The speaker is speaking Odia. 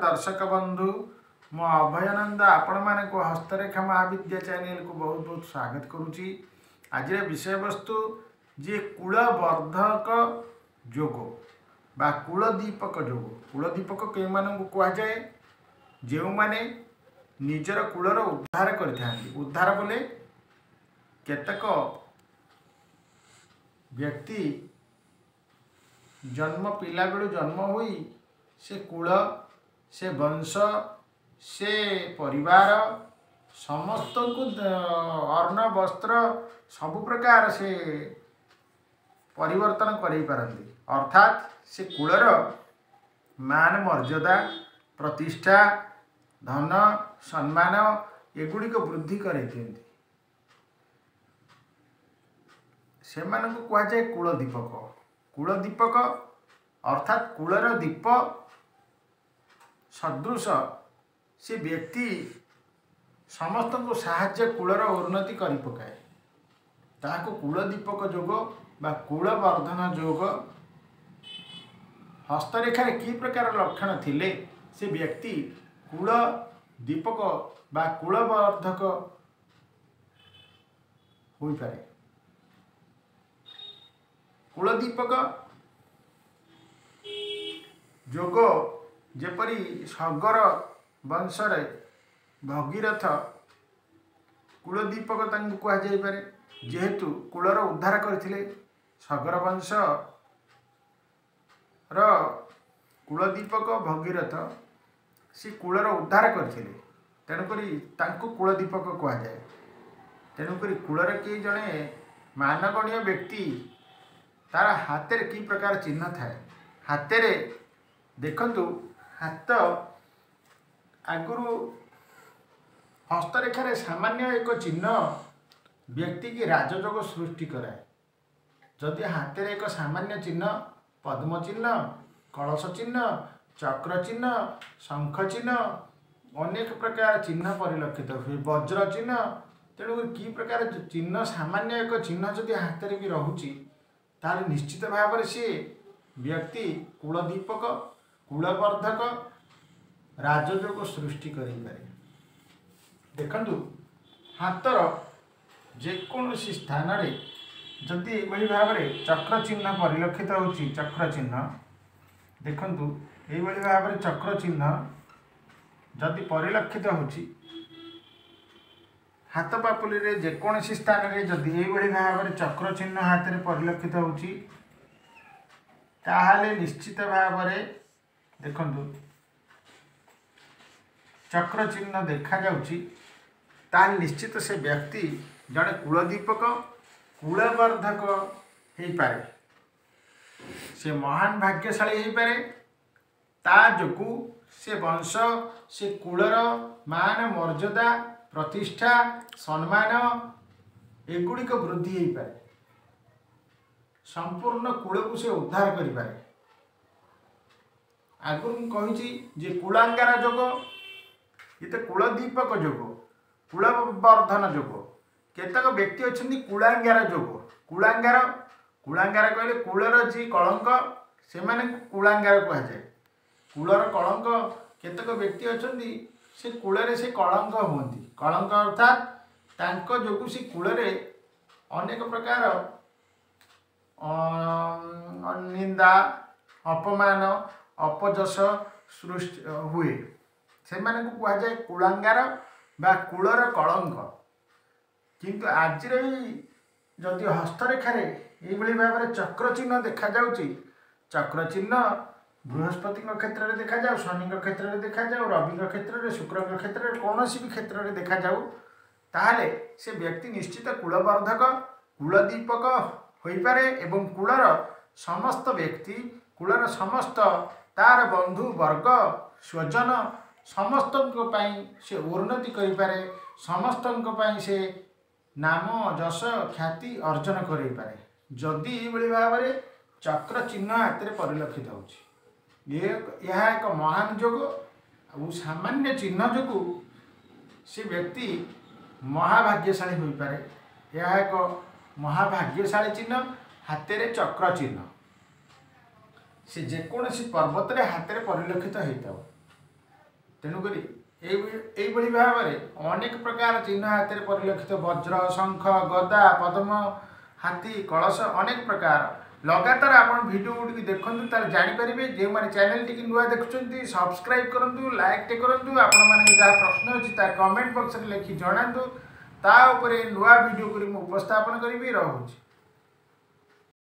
ଦର୍ଶକ ବନ୍ଧୁ ମୁଁ ଅଭୟାନନ୍ଦ ଆପଣମାନଙ୍କୁ ହସ୍ତରେଖା ମହାବିଦ୍ୟା ଚ୍ୟାନେଲକୁ ବହୁତ ବହୁତ ସ୍ୱାଗତ କରୁଛି ଆଜିର ବିଷୟବସ୍ତୁ ଯେ କୂଳବର୍ଦ୍ଧକ ଯୋଗ ବା କୂଳଦୀପକ ଯୋଗ କୂଳଦୀପକ କେଉଁମାନଙ୍କୁ କୁହାଯାଏ ଯେଉଁମାନେ ନିଜର କୂଳର ଉଦ୍ଧାର କରିଥାନ୍ତି ଉଦ୍ଧାର ବୋଲେ କେତେକ ବ୍ୟକ୍ତି ଜନ୍ମ ପିଲାବେଳୁ ଜନ୍ମ ହୋଇ ସେ କୂଳ ସେ ବଂଶ ସେ ପରିବାର ସମସ୍ତଙ୍କୁ ଅନ୍ନ ବସ୍ତ୍ର ସବୁ ପ୍ରକାର ସେ ପରିବର୍ତ୍ତନ କରାଇ ପାରନ୍ତି। ଅର୍ଥାତ୍ ସେ କୂଳର ମାନ ମର୍ଯ୍ୟାଦା ପ୍ରତିଷ୍ଠା ଧନ ସମ୍ମାନ ଏଗୁଡ଼ିକ ବୃଦ୍ଧି କରାଇ ଦିଅନ୍ତି ସେମାନଙ୍କୁ କୁହାଯାଏ କୂଳ ଦୀପକ କୂଳ ଦୀପକ ଅର୍ଥାତ୍ କୂଳର ଦୀପ ସଦୃଶ ସେ ବ୍ୟକ୍ତି ସମସ୍ତଙ୍କୁ ସାହାଯ୍ୟ କୂଳର ଉନ୍ନତି କରିପକାଏ। ତାହାକୁ କୂଳ ଦୀପକ ଯୋଗ ବା କୂଳ ବର୍ଦ୍ଧନ ଯୋଗ ହସ୍ତରେଖାରେ କି ପ୍ରକାର ଲକ୍ଷଣ ଥିଲେ ସେ ବ୍ୟକ୍ତି କୂଳ ଦୀପକ ବା କୂଳବର୍ଦ୍ଧକ ହୋଇପାରେ। କୂଳଦୀପକ ଯୋଗ ଯେପରି ସଗର ବଂଶରେ ଭଗୀରଥ କୂଳଦୀପକ ତାଙ୍କୁ କୁହାଯାଇପାରେ ଯେହେତୁ କୂଳର ଉଦ୍ଧାର କରିଥିଲେ ସଗର ବଂଶର କୂଳଦୀପକ ଭଗୀରଥ ସେ କୂଳର ଉଦ୍ଧାର କରିଥିଲେ। ତେଣୁକରି ତାଙ୍କୁ କୂଳଦୀପକ କୁହାଯାଏ। ତେଣୁକରି କୂଳରେ କିଏ ଜଣେ ମାନଗଣୀୟ ବ୍ୟକ୍ତି ତାର ହାତରେ କି ପ୍ରକାର ଚିହ୍ନ ଥାଏ? ହାତରେ ଦେଖନ୍ତୁ ହାତ ଆଗରୁ ହସ୍ତରେଖାରେ ସାମାନ୍ୟ ଏକ ଚିହ୍ନ ବ୍ୟକ୍ତିକି ରାଜଯୋଗ ସୃଷ୍ଟି କରାଏ। ଯଦି ହାତରେ ଏକ ସାମାନ୍ୟ ଚିହ୍ନ ପଦ୍ମ ଚିହ୍ନ କଳସ ଚିହ୍ନ ଚକ୍ର ଚିହ୍ନ ଶଙ୍ଖ ଚିହ୍ନ ଅନେକ ପ୍ରକାର ଚିହ୍ନ ପରିଲକ୍ଷିତ ହୁଏ। ବଜ୍ର ଚିହ୍ନ ତେଣୁକରି କି ପ୍ରକାର ଚିହ୍ନ ସାମାନ୍ୟ ଏକ ଚିହ୍ନ ଯଦି ହାତରେ ବି ରହୁଛି ତାହେଲେ ନିଶ୍ଚିତ ଭାବରେ ସିଏ ବ୍ୟକ୍ତି କୂଳଦୀପକ କୂଳବର୍ଦ୍ଧକ ରାଜଯୋଗ ସୃଷ୍ଟି କରିପାରେ। ଦେଖନ୍ତୁ ହାତର ଯେକୌଣସି ସ୍ଥାନରେ ଯଦି ଏଭଳି ଭାବରେ ଚକ୍ର ଚିହ୍ନ ପରିଲକ୍ଷିତ ହେଉଛି ଚକ୍ର ଚିହ୍ନ ଦେଖନ୍ତୁ ଏଇଭଳି ଭାବରେ ଚକ୍ର ଚିହ୍ନ ଯଦି ପରିଲକ୍ଷିତ ହେଉଛି ହାତ ପାପୁଲିରେ ଯେକୌଣସି ସ୍ଥାନରେ ଯଦି ଏଇଭଳି ଭାବରେ ଚକ୍ର ଚିହ୍ନ ହାତରେ ପରିଲକ୍ଷିତ ହେଉଛି ତାହେଲେ ନିଶ୍ଚିତ ଭାବରେ ଦେଖନ୍ତୁ। ଚକ୍ର ଚିହ୍ନ ଦେଖାଯାଉଛି। ତାହେଲେ ନିଶ୍ଚିତ ସେ ବ୍ୟକ୍ତି ଜଣେ କୂଳଦୀପକ କୂଳବର୍ଦ୍ଧକ ହେଇପାରେ। ସେ ମହାନ ଭାଗ୍ୟଶାଳୀ ହେଇପାରେ। ତା ଯୋଗୁଁ ସେ ବଂଶ ସେ କୂଳର ମାନ ମର୍ଯ୍ୟାଦା ପ୍ରତିଷ୍ଠା ସମ୍ମାନ ଏଗୁଡ଼ିକ ବୃଦ୍ଧି ହେଇପାରେ। ସମ୍ପୂର୍ଣ୍ଣ କୂଳକୁ ସେ ଉଦ୍ଧାର କରିପାରେ। ଆଗରୁ ମୁଁ କହିଛି ଯେ କୂଳାଙ୍ଗାର ଯୋଗ ଏତେ କୂଳଦୀପକ ଯୋଗ କୂଳବର୍ଦ୍ଧନ ଯୋଗ କେତେକ ବ୍ୟକ୍ତି ଅଛନ୍ତି କୂଳାଙ୍ଗାର ଯୋଗ। କୂଳାଙ୍ଗାର କୂଳାଙ୍ଗାର କହିଲେ କୂଳର ଯିଏ କଳଙ୍କ ସେମାନଙ୍କୁ କୂଳାଙ୍ଗାର କୁହାଯାଏ। କୂଳର କଳଙ୍କ କେତେକ ବ୍ୟକ୍ତି ଅଛନ୍ତି ସେ କୂଳରେ ସେ କଳଙ୍କ ହୁଅନ୍ତି। କଳଙ୍କ ଅର୍ଥାତ୍ ତାଙ୍କ ଯୋଗୁଁ ସେ କୂଳରେ ଅନେକ ପ୍ରକାର ନିନ୍ଦା ଅପମାନ ଅପଯଶ ସୃଷ୍ଟି ହୁଏ। ସେମାନଙ୍କୁ କୁହାଯାଏ କୂଳାଙ୍ଗାର ବା କୂଳର କଳଙ୍କ। କିନ୍ତୁ ଆଜିର ଏଇ ଯଦି ହସ୍ତରେଖାରେ ଏଇଭଳି ଭାବରେ ଚକ୍ର ଚିହ୍ନ ଦେଖାଯାଉଛି ଚକ୍ର ଚିହ୍ନ ବୃହସ୍ପତିଙ୍କ କ୍ଷେତ୍ରରେ ଦେଖାଯାଉ ଶନିଙ୍କ କ୍ଷେତ୍ରରେ ଦେଖାଯାଉ ରବିଙ୍କ କ୍ଷେତ୍ରରେ ଶୁକ୍ରଙ୍କ କ୍ଷେତ୍ରରେ କୌଣସି ବି କ୍ଷେତ୍ରରେ ଦେଖାଯାଉ ତାହେଲେ ସେ ବ୍ୟକ୍ତି ନିଶ୍ଚିତ କୂଳବର୍ଦ୍ଧକ କୂଳଦୀପକ ହୋଇପାରେ ଏବଂ କୂଳର ସମସ୍ତ ବ୍ୟକ୍ତି କୂଳର ସମସ୍ତ ତାର ବନ୍ଧୁ ବର୍ଗ ସ୍ୱଜନ ସମସ୍ତଙ୍କ ପାଇଁ ସେ ଉନ୍ନତି କରିପାରେ ସମସ୍ତଙ୍କ ପାଇଁ ସେ ନାମ ଯଶ ଖ୍ୟାତି ଅର୍ଜନ କରାଇପାରେ। ଯଦି ଏଇଭଳି ଭାବରେ ଚକ୍ର ଚିହ୍ନ ହାତରେ ପରିଲକ୍ଷିତ ହେଉଛି ଏହା ଏକ ମହାନ ଯୋଗ ଆଉ ସାମାନ୍ୟ ଚିହ୍ନ ଯୋଗୁଁ ସେ ବ୍ୟକ୍ତି ମହାଭାଗ୍ୟଶାଳୀ ହୋଇପାରେ। ଏହା ଏକ ମହାଭାଗ୍ୟଶାଳୀ ଚିହ୍ନ ହାତରେ ଚକ୍ର ଚିହ୍ନ। ସେ ଯେକୌଣସି ପର୍ବତରେ ହାତରେ ପରିଲକ୍ଷିତ ହେଇଥାଉ ତେଣୁକରି ଏଇ ଏଇଭଳି ଭାବରେ ଅନେକ ପ୍ରକାର ଚିହ୍ନ ହାତରେ ପରିଲକ୍ଷିତ ବଜ୍ର ଶଙ୍ଖ ଗଦା ପଦ୍ମ ହାତୀ କଳସ ଅନେକ ପ୍ରକାର। ଲଗାତାର ଆପଣ ଭିଡ଼ିଓ ଗୁଡ଼ିକୁ ଦେଖନ୍ତୁ ତାହେଲେ ଜାଣିପାରିବେ ଯେଉଁମାନେ ଚ୍ୟାନେଲଟିକି ନୂଆ ଦେଖୁଛନ୍ତି ସବସ୍କ୍ରାଇବ୍ କରନ୍ତୁ ଲାଇକ୍ଟେ କରନ୍ତୁ ଆପଣମାନଙ୍କ ଯାହା ପ୍ରଶ୍ନ ଅଛି ତା କମେଣ୍ଟ ବକ୍ସରେ ଲେଖି ଜଣାନ୍ତୁ। ତା ଉପରେ ନୂଆ ଭିଡ଼ିଓ କରି ମୁଁ ଉପସ୍ଥାପନ କରିବି। ରହୁଛି।